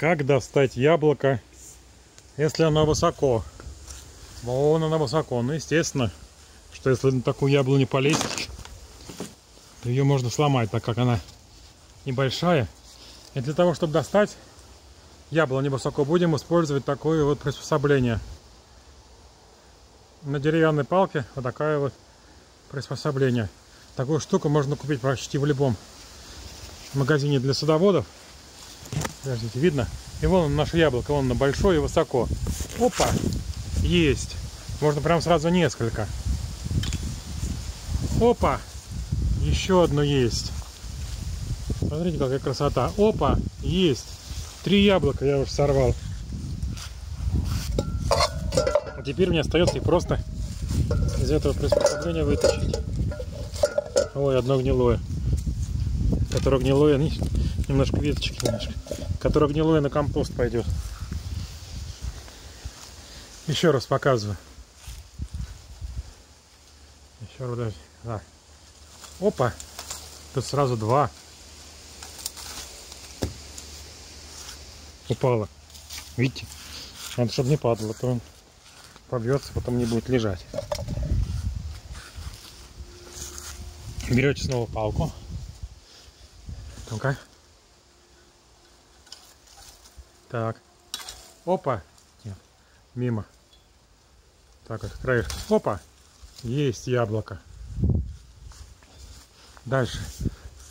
Как достать яблоко, если оно высоко? Вон оно высоко. Ну, естественно, что если на такую яблоню полезть, то ее можно сломать, так как она небольшая. И для того, чтобы достать яблоню высоко, будем использовать такое вот приспособление. На деревянной палке вот такое вот приспособление. Такую штуку можно купить почти в любом магазине для садоводов. Подождите, видно? И вон наше яблоко, вон на большое и высоко. Опа! Есть! Можно прям сразу несколько. Опа! Еще одно есть. Смотрите, какая красота. Опа! Есть! Три яблока я уже сорвал. А теперь мне остается их просто из этого приспособления вытащить. Ой, одно гнилое. Которое гнилое, немножко веточки немножко. Которое гнилое на компост пойдет. Еще раз показываю. Еще раз. Да. Опа! Тут сразу два. Упало. Видите? Надо, чтобы не падало, то он побьется, потом не будет лежать. Берете снова палку. Ну-ка. Так. Опа. Нет, мимо. Так, вот, краешка. Опа. Есть яблоко. Дальше.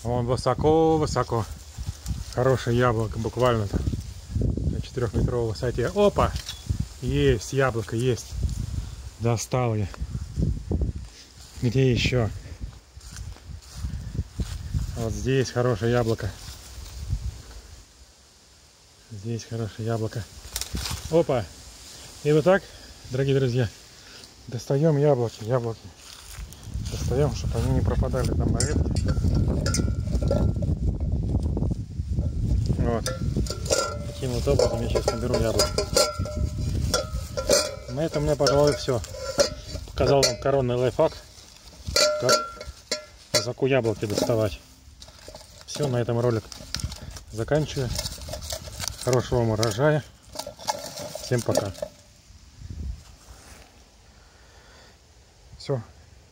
Вон высоко-высоко. Хорошее яблоко, буквально там на 4 метровой высоте. Опа! Есть яблоко, есть. Достал я. Где еще? Вот здесь хорошее яблоко. Здесь хорошее яблоко. Опа! И вот так, дорогие друзья, достаем яблоки, яблоки. Достаем, чтобы они не пропадали там на ветке. Вот. Таким вот образом я сейчас наберу яблоко. На этом у меня, пожалуй, все. Показал вам коронный лайфхак, как заку яблоки доставать. Все, на этом ролик заканчиваю. Хорошего вам урожая. Всем пока. Все,